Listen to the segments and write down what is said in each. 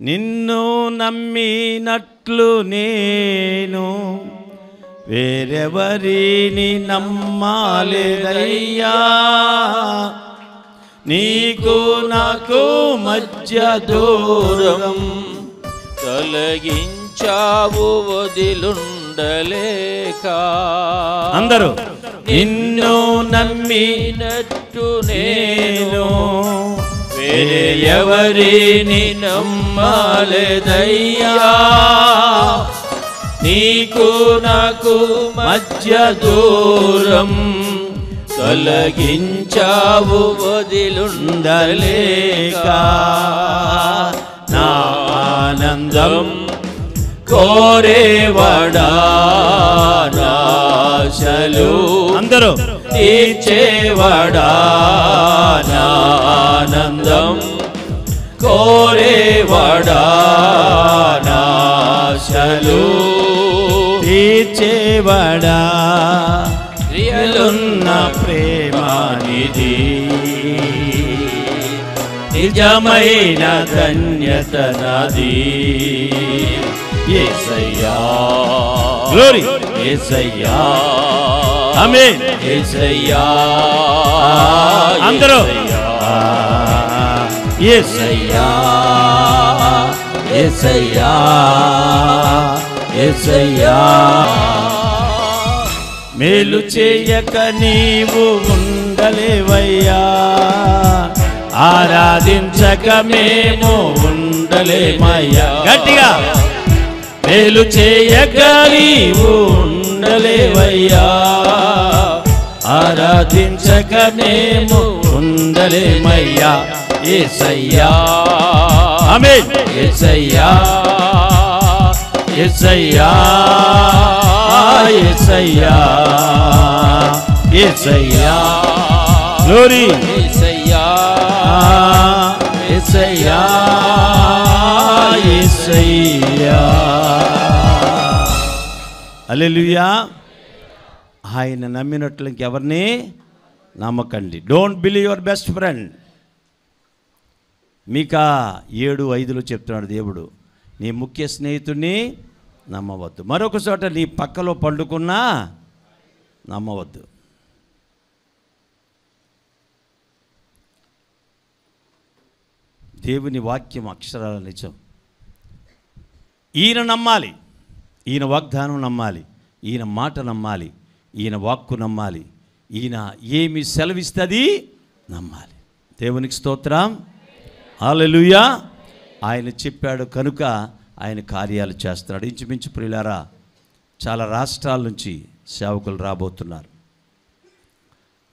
నిన్ను నమ్మినట్లు నేను వేరెవరిని నమ్మాలేదయ్యా? నీకు నాకు మధ్య దూరం తొలగించావు వదిలుండలేక. అందరూ నిన్ను నమ్మి నట్టు నేను ఎవరిని నమ్మాలేదయ్యా నీకు నాకు మధ్య దూరం తొలగించావు వదిలుండలేక. నా ఆనందం కోరేవాడా? నాశలు అందరూ. తీర్చేవాడా? నా నాశలు తీర్చేవాడా? క్రియలున్న ప్రేమానిధి. నిజమైన ధన్యత నాది యేసయ్యా గ్లోరీ యేసయ్యా ఆమేన్ యేసయ్యా అందరూ యేసయ్యా ఎసయ్యా ఎసయ్యా మేలు చేయక నీవు ఉండలేవయ్యా. ఆరాధించక మేము ఉండలేమయ్యా. గట్టిగా. మేలు చేయక నీవు ఉండలేవయ్యా. ఆరాధించక మేము ఉండలేమయ్యా. ఏసయ్యా. ఆమేన్. ఏసయ్యా ఏసయ్యా ఏసయ్యా ఏసయ్యా. గ్లోరీ యేసయ్యా ఏసయ్యా ఏసయ్యా. అల్లెలుయా ఆయన నమ్మినట్లు ఇంకెవరిని నమ్మకండి. Don't believe your best friend Micah ఏడు ఐదులో చెప్తున్నాడు దేవుడు నీ ముఖ్య స్నేహితుడిని నమ్మవద్దు. మరొక చోట నీ పక్కలో పండుకున్నా నమ్మవద్దు. దేవుని వాక్యం అక్షరాల నిజం. ఈయన నమ్మాలి ఈయన వాగ్దానం నమ్మాలి ఈయన మాట నమ్మాలి ఈయన వాక్కు నమ్మాలి ఈయన ఏమి సెలవిస్తుంది నమ్మాలి. దేవునికి స్తోత్రం. హల్లెలూయా ఆయన చెప్పాడు కనుక ఆయన కార్యాలు చేస్తున్నాడు. ఇంచుమించు ప్రియులారా చాలా రాష్ట్రాల నుంచి సేవకులు రాబోతున్నారు.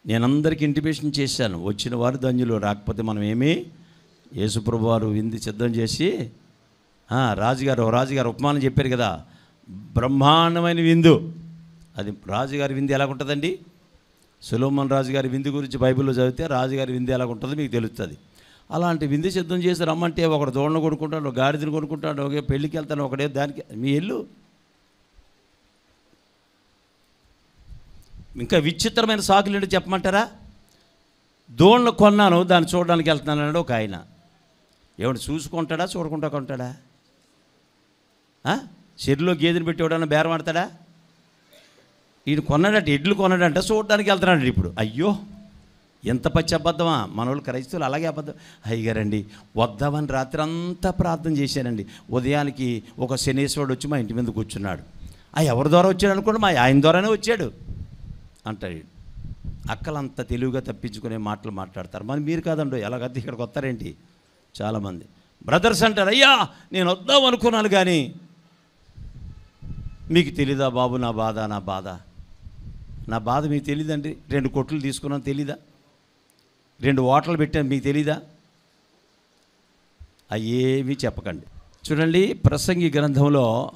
నేను అందరికీ ఇంటిమేషన్ చేశాను. వచ్చిన వారు ధన్యులు రాకపోతే మనం ఏమీ? యేసుప్రభు వారు విందు సిద్ధం చేసి రాజుగారు ఓ రాజుగారు ఉపమానం చెప్పారు కదా బ్రహ్మాండమైన విందు. అది రాజుగారి విందు ఎలా ఉంటుందండి సులోమన్ రాజుగారి విందు గురించి బైబిల్లో చదివితే రాజుగారి విందు ఎలా ఉంటుందో మీకు తెలుస్తుంది. అలాంటి విందు సిద్ధం చేసి రమ్మంటే ఒకడు దోడను కొనుక్కుంటాడు ఒక గాడిదని కొనుక్కుంటాడు ఒక పెళ్ళికి వెళ్తాను ఒకడే దానికి మీ ఇల్లు? ఇంకా విచిత్రమైన సాకులు ఏంటో చెప్పమంటారా? దోణ్ణు కొన్నాను దాన్ని చూడడానికి వెళ్తున్నాను అన్నాడు ఒక ఆయన. ఏమంటే చూసుకుంటాడా చూడకుండా కొంటాడా? చెరులో గేదెని పెట్టి ఎవడన్నా బేరం ఆడతాడా? ఈయన కొన్నాడట ఎడ్లు కొన్నాడంట చూడడానికి వెళ్తున్నాడు ఇప్పుడు. అయ్యో! ఎంత పచ్చి అబద్ధమా? మన వాళ్ళు క్రైస్తవులు అలాగే అబద్ధం. అయ్యగారండి వద్దామని రాత్రి అంతా ప్రార్థన చేశానండి ఉదయానికి ఒక శనేశ్వరుడు వచ్చి మా ఇంటి మీద కూర్చున్నాడు. ఆ ఎవరి ద్వారా వచ్చాడు అనుకోండి మా ఆయన ద్వారానే వచ్చాడు. అంటాడు అక్కలంత తెలివిగా తప్పించుకునే మాటలు మాట్లాడతారు. మరి మీరు కాదండి ఎలాగైతే ఇక్కడికి వస్తారేంటి? చాలామంది. బ్రదర్స్ అంటారు అయ్యా నేను వద్దాం అనుకున్నాను కానీ మీకు తెలీదా బాబు నా బాధ నా బాధ? నా బాధ మీకు తెలీదండి? రెండు కొట్లు తీసుకున్నాను తెలీదా? రెండు ఓటర్లు పెట్టాను మీకు తెలీదా? అయ్యేమీ చెప్పకండి. చూడండి ప్రసంగి గ్రంథంలో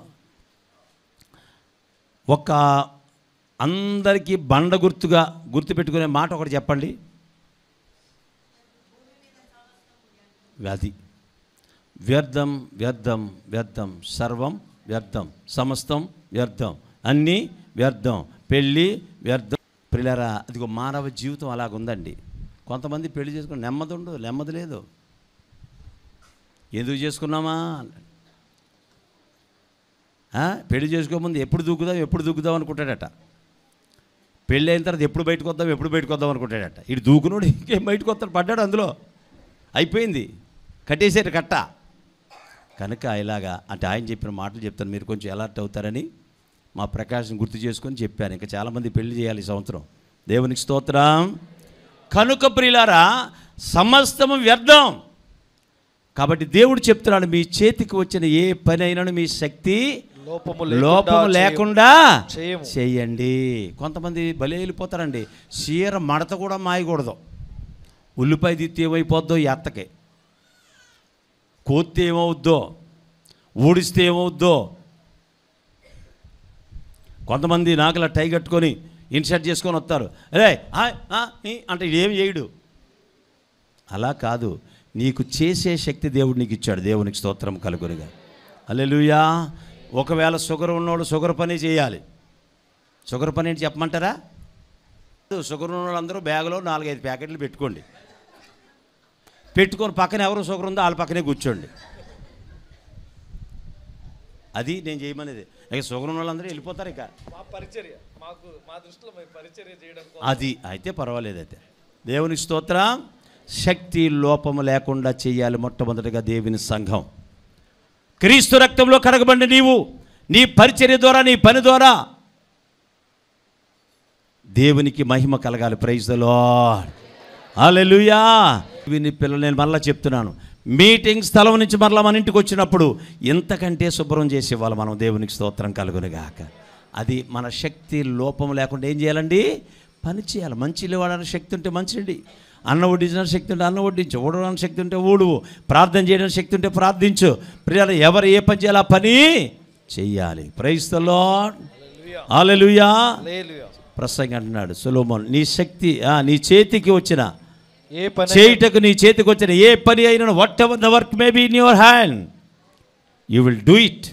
ఒక అందరికీ బండ గుర్తుగా గుర్తుపెట్టుకునే మాట ఒకటి చెప్పండి. వ్యాధి. వ్యర్థం వ్యర్థం వ్యర్థం సర్వం వ్యర్థం సమస్తం వ్యర్థం అన్నీ వ్యర్థం పెళ్ళి వ్యర్థం. పిల్లరా అదిగో మానవ జీవితం అలాగుందండి. కొంతమంది పెళ్ళి చేసుకుని నెమ్మది ఉండదు నెమ్మది లేదు. ఎందుకు చేసుకున్నామా? పెళ్ళి చేసుకోకముందు ఎప్పుడు దూకుదాం ఎప్పుడు దూకుదాం అనుకుంటాడట. పెళ్ళి అయిన తర్వాత ఎప్పుడు బయటకు వద్దాం ఎప్పుడు బయటకు వద్దాం అనుకుంటాడట. ఇటు దూకునోడు ఇంకేం బయటకు వస్తాడు పడ్డాడు అందులో. అయిపోయింది. కట్టేశారు కట్ట. కనుక ఇలాగా అంటే ఆయన చెప్పిన మాటలు చెప్తాను. మీరు కొంచెం అలర్ట్ అవుతారని మా ప్రకాశం గుర్తు చేసుకొని చెప్పాను. ఇంకా చాలామంది పెళ్ళి చేయాలి ఈ సంవత్సరం. దేవునికి స్తోత్రం. కనుక ప్రియులారా సమస్తము వ్యర్థం. కాబట్టి దేవుడు చెప్తున్నాడు మీ చేతికి వచ్చిన ఏ పని అయినా మీ శక్తి లోపము లోపము లేకుండా. చేయండి. కొంతమంది బలి వెళ్ళిపోతారండి. చీర మడత కూడా మాయకూడదు. ఉల్లిపాయ తిత్తి ఏమైపోద్దో ఈ అత్తకి కోత్తి ఏమవుద్దో ఊడిస్తే ఏమవుద్దో. కొంతమంది నాకులా టై కట్టుకొని ఇన్షర్ట్ చేసుకొని వస్తారు. రే అంటే ఏం చేయడు. అలా కాదు. నీకు చేసే శక్తి దేవుడు నీకు ఇచ్చాడు. దేవునికి స్తోత్రం కలుగురుగా అల్లెలుయా ఒకవేళ షుగర్ ఉన్నవాడు షుగర్ పని చేయాలి. షుగర్ పని ఏంటి చెప్పమంటారా? షుగర్ ఉన్న అందరూ బ్యాగ్లో నాలుగైదు ప్యాకెట్లు పెట్టుకోండి. పెట్టుకొని పక్కన ఎవరు షుగర్ ఉందో వాళ్ళ పక్కనే కూర్చోండి. అది నేను చేయమనేది. ఇక షుగర్ ఉన్న వాళ్ళందరూ వెళ్ళిపోతారు ఇక. పరిచర్య. మాకు మా దృష్టిలో పరిచర్య చేయడం అది అయితే పర్వాలేదు అయితే. దేవుని స్తోత్ర శక్తి లోపము లేకుండా చేయాలి మొట్టమొదటిగా దేవుని సంఘం. క్రీస్తు రక్తంలో కడగబండి నీవు నీ పరిచర్య ద్వారా నీ పని ద్వారా దేవునికి మహిమ కలగాలి. ప్రైజ్ ద లార్డ్ విని పిల్లలు నేను మళ్ళీ చెప్తున్నాను. మీటింగ్ స్థలం నుంచి మరలా మన ఇంటికి వచ్చినప్పుడు ఇంతకంటే శుభ్రం చేసేవాళ్ళు మనం దేవునికి స్తోత్రం కలుగునుగాక. అది మన శక్తి లోపం లేకుండా ఏం చేయాలండి? పని చేయాలి. మంచి వాడడానికి శక్తి ఉంటే మంచిది అన్న వడ్డించిన శక్తి ఉంటే అన్న వడ్డించు. ఊడడానికి శక్తి ఉంటే ఊడువు. ప్రార్థన చేయడానికి శక్తి ఉంటే ప్రార్థించు. ప్రియాలు ఎవరు ఏ పని చేయాలి ఆ పని చెయ్యాలి. ప్రైజ్ ద లార్డ్ హల్లెలూయా లేలుయా ప్రసంగ అంటున్నాడు సులోమోన్ నీ శక్తి నీ చేతికి వచ్చిన ఏ పని చేయుటకు నీ చేతికి వచ్చిన ఏ పని అయినా whatever the work may be in your hand you will do it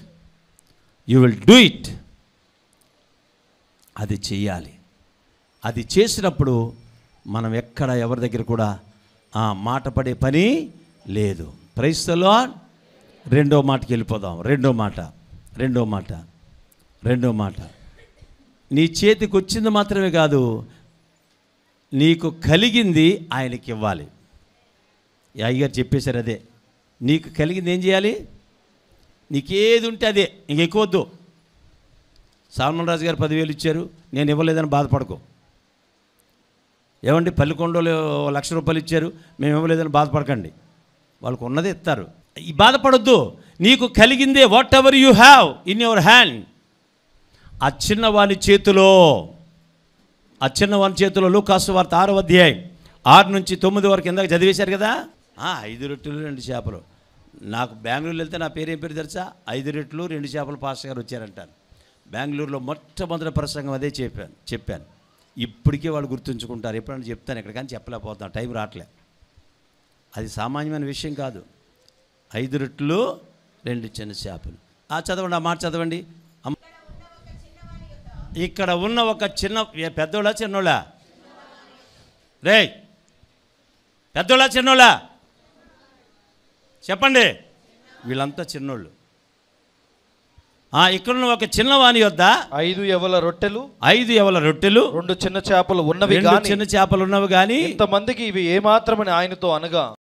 you will do it అది చెయ్యాలి అది చేసినప్పుడు మనం ఎక్కడ ఎవరి దగ్గర కూడా ఆ మాట పడే పని లేదు. ప్రైస్తలో రెండో మాటకి వెళ్ళిపోదాం. రెండో మాట. రెండో మాట. రెండో మాట. నీ చేతికి వచ్చింది మాత్రమే కాదు నీకు కలిగింది ఆయనకి ఇవ్వాలి. అయ్యగారు చెప్పేశారు అదే. నీకు కలిగింది ఏం చేయాలి? నీకేది ఉంటే అదే. ఇంకెక్కువద్దు. వద్దు సాల్మన్ రాజు గారు పదివేలు ఇచ్చారు. నేను ఇవ్వలేదని బాధపడకు. ఏమండి పల్లికొండలో లక్ష రూపాయలు ఇచ్చారు. మేము ఇవ్వలేదని బాధపడకండి. వాళ్ళకు ఉన్నదే ఇస్తారు. ఈ బాధపడొద్దు. నీకు కలిగిందే whatever you have in your hand ఆ చిన్నవాని చేతిలో ఆ చిన్నవాని చేతిలో లూకాసు వార్త ఆరో అధ్యాయం ఆరు నుంచి తొమ్మిది వరకు ఇందాక చదివేశారు కదా? ఐదు రొట్టెలు రెండు చేపలు. నాకు బెంగళూరు వెళ్తే నా పేరు ఏం పేరు తెలుసా? ఐదు రెట్లు రెండు చేపలు పాస్టర్ గారు వచ్చారంటారు. బెంగళూరులో మొట్టమొదటి ప్రసంగం అదే చెప్పాను చెప్పాను. ఇప్పటికే వాళ్ళు గుర్తుంచుకుంటారు. ఎప్పుడైనా చెప్తాను ఇక్కడ కానీ చెప్పలేకపోతున్నాను టైం రావట్లే. అది సామాన్యమైన విషయం కాదు. ఐదు రొట్లు రెండు చిన్న చేపలు. ఆ చదవండి ఆ మాట చదవండి. ఇక్కడ ఉన్న ఒక చిన్న పెద్దోళ్ళ చిన్నోళ్ళ? రే పెద్దోళ్ళ చిన్నోళ్ళ? చెప్పండి. వీళ్ళంతా చిన్నోళ్ళు. ఆ, ఇక్కడున్న ఒక చిన్నవాని యొద్ద ఐదు ఎవల రొట్టెలు ఐదు ఎవల రొట్టెలు రెండు చిన్న చేపలు ఉన్నవి గాని చిన్న చేపలు ఉన్నవి కానీ ఇంతమందికి ఇవి ఏమాత్రమని ఆయనతో అనగా